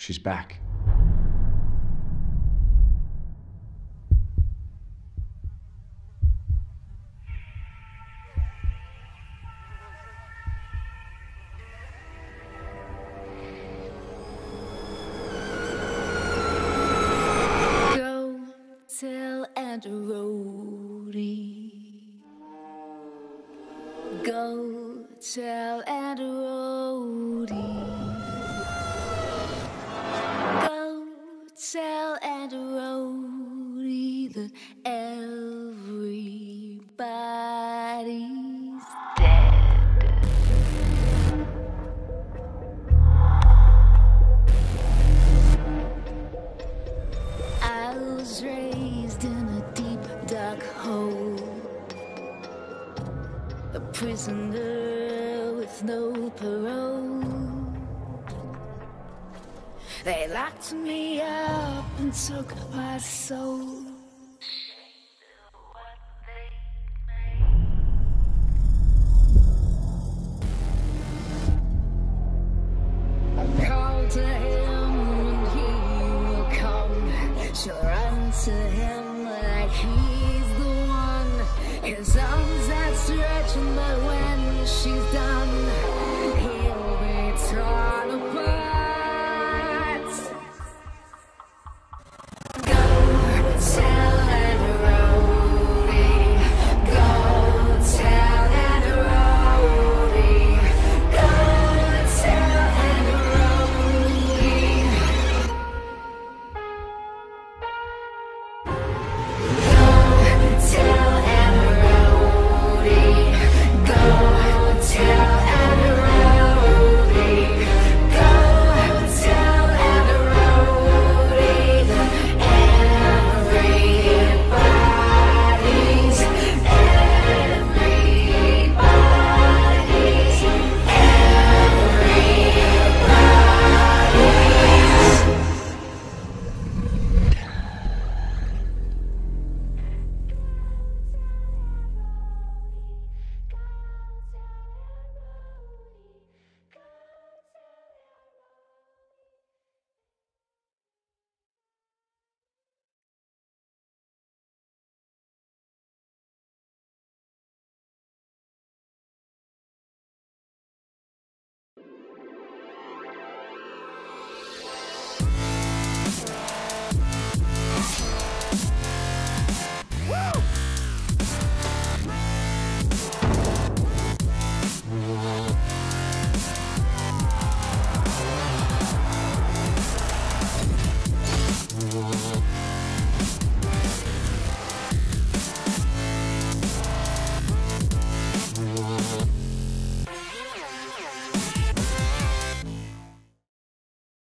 She's back. That everybody's dead. I was raised in a deep, dark hole. A prisoner with no parole. They locked me up and took my soul. Call to him and he will come. She'll to him like he's the one. His arms outstretched,